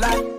life.